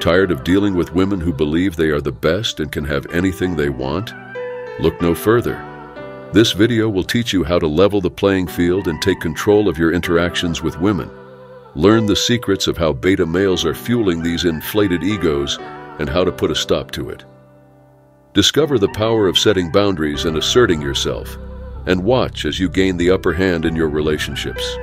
Tired of dealing with women who believe they are the best and can have anything they want? Look no further. This video will teach you how to level the playing field and take control of your interactions with women. Learn the secrets of how beta males are fueling these inflated egos and how to put a stop to it. Discover the power of setting boundaries and asserting yourself, and watch as you gain the upper hand in your relationships.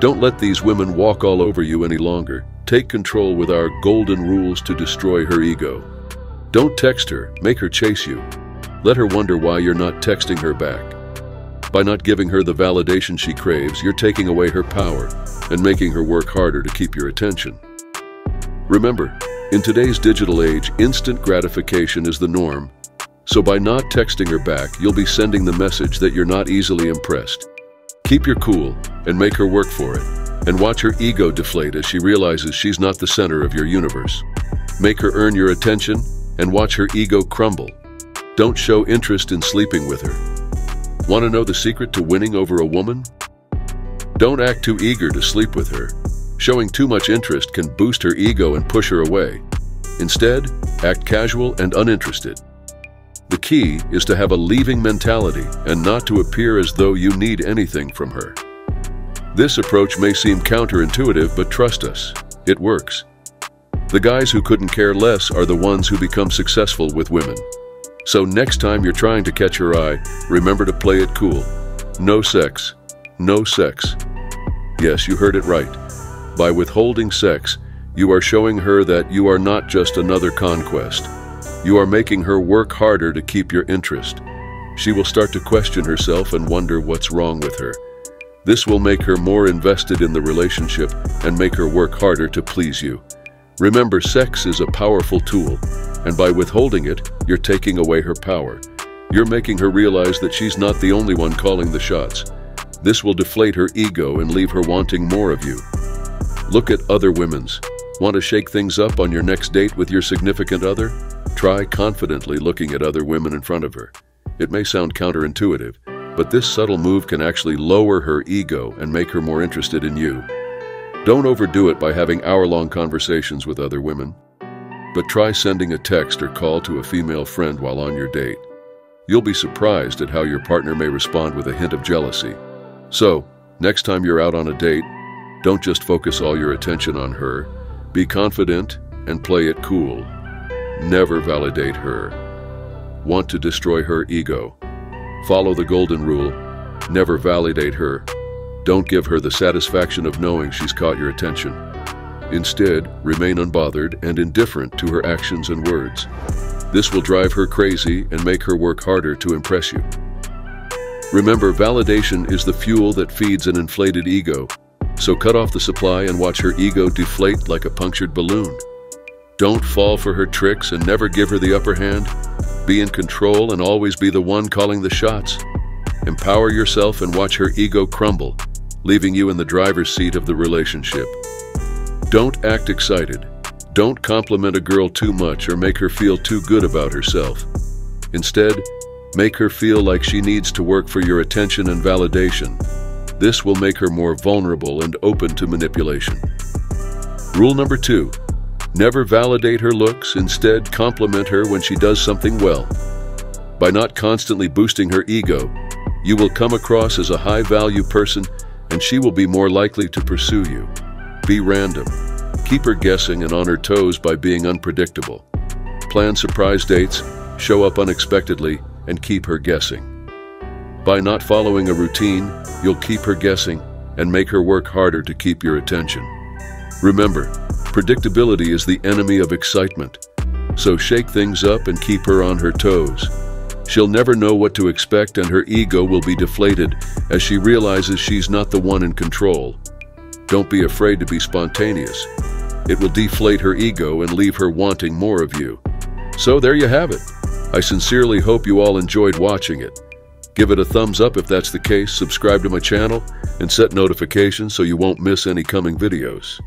Don't let these women walk all over you any longer. Take control with our golden rules to destroy her ego. Don't text her, make her chase you. Let her wonder why you're not texting her back. By not giving her the validation she craves, you're taking away her power and making her work harder to keep your attention. Remember, in today's digital age, instant gratification is the norm. So by not texting her back, you'll be sending the message that you're not easily impressed. Keep your cool and make her work for it and watch her ego deflate as she realizes she's not the center of your universe. Make her earn your attention and watch her ego crumble. Don't show interest in sleeping with her. Want to know the secret to winning over a woman? Don't act too eager to sleep with her. Showing too much interest can boost her ego and push her away. Instead, act casual and uninterested. The key is to have a leaving mentality and not to appear as though you need anything from her. This approach may seem counterintuitive, but trust us, it works. The guys who couldn't care less are the ones who become successful with women. So next time you're trying to catch her eye, remember to play it cool. No sex. No sex. Yes, you heard it right. By withholding sex, you are showing her that you are not just another conquest. You are making her work harder to keep your interest. She will start to question herself and wonder what's wrong with her. This will make her more invested in the relationship and make her work harder to please you. Remember, sex is a powerful tool, and by withholding it, you're taking away her power. You're making her realize that she's not the only one calling the shots. This will deflate her ego and leave her wanting more of you. Look at other women's. Want to shake things up on your next date with your significant other? Try confidently looking at other women in front of her. It may sound counterintuitive, but this subtle move can actually lower her ego and make her more interested in you. Don't overdo it by having hour-long conversations with other women, but try sending a text or call to a female friend while on your date. You'll be surprised at how your partner may respond with a hint of jealousy. So, next time you're out on a date, don't just focus all your attention on her. Be confident and play it cool. Never validate her. Want to destroy her ego. Follow the golden rule. Never validate her. Don't give her the satisfaction of knowing she's caught your attention. Instead, remain unbothered and indifferent to her actions and words. This will drive her crazy and make her work harder to impress you. Remember, validation is the fuel that feeds an inflated ego, so cut off the supply and watch her ego deflate like a punctured balloon. Don't fall for her tricks and never give her the upper hand. Be in control and always be the one calling the shots. Empower yourself and watch her ego crumble, leaving you in the driver's seat of the relationship. Don't act excited. Don't compliment a girl too much or make her feel too good about herself. Instead, make her feel like she needs to work for your attention and validation. This will make her more vulnerable and open to manipulation. Rule number two, Never validate her looks, instead compliment her when she does something well. By not constantly boosting her ego, you will come across as a high-value person and she will be more likely to pursue you. Be random. Keep her guessing and on her toes by being unpredictable. Plan surprise dates, show up unexpectedly, and keep her guessing. By not following a routine, you'll keep her guessing and make her work harder to keep your attention. Remember, Predictability is the enemy of excitement. So shake things up and keep her on her toes. She'll never know what to expect and her ego will be deflated as she realizes she's not the one in control. Don't be afraid to be spontaneous. It will deflate her ego and leave her wanting more of you. So there you have it. I sincerely hope you all enjoyed watching it. Give it a thumbs up if that's the case, subscribe to my channel, and set notifications so you won't miss any coming videos.